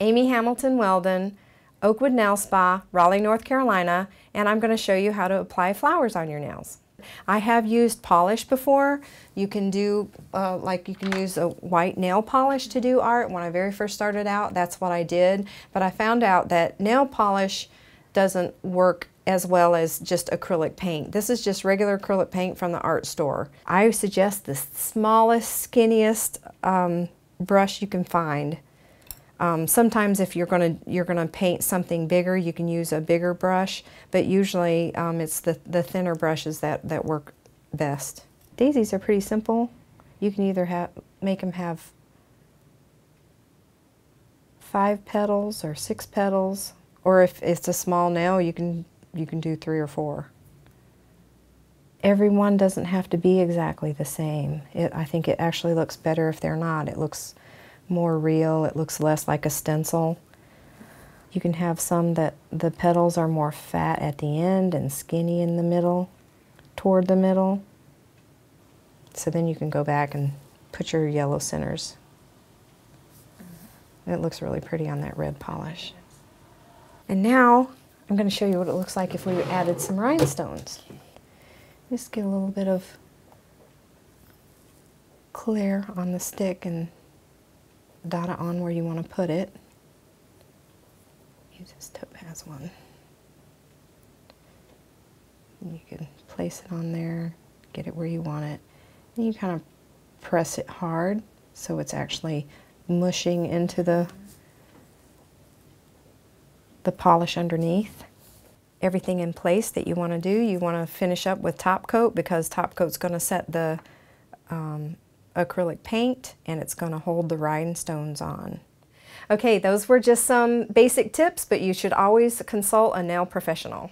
Amy Hamilton Weldon, Oakwood Nail Spa, Raleigh, North Carolina, and I'm going to show you how to apply flowers on your nails. I have used polish before. You can do, uh, like you can use a white nail polish to do art. When I very first started out, that's what I did. But I found out that nail polish doesn't work as well as just acrylic paint. This is just regular acrylic paint from the art store. I suggest the smallest, skinniest um, brush you can find. Um, sometimes if you're going to you're going to paint something bigger, you can use a bigger brush, but usually um, it's the, the thinner brushes that, that work best. Daisies are pretty simple. You can either have make them have five petals or six petals, or if it's a small nail, you can you can do three or four. Every one doesn't have to be exactly the same. It, I think it actually looks better if they're not. It looks more real. It looks less like a stencil. You can have some that the petals are more fat at the end and skinny in the middle, toward the middle. So then you can go back and put your yellow centers. It looks really pretty on that red polish. And now I'm going to show you what it looks like if we added some rhinestones. Just get a little bit of clear on the stick and it on where you want to put it. Use this topaz one. And you can place it on there, get it where you want it. And you kind of press it hard so it's actually mushing into the the polish underneath. Everything in place that you want to do, you want to finish up with top coat because top coat's going to set the um, acrylic paint and it's going to hold the rhinestones on. Okay, those were just some basic tips, but you should always consult a nail professional.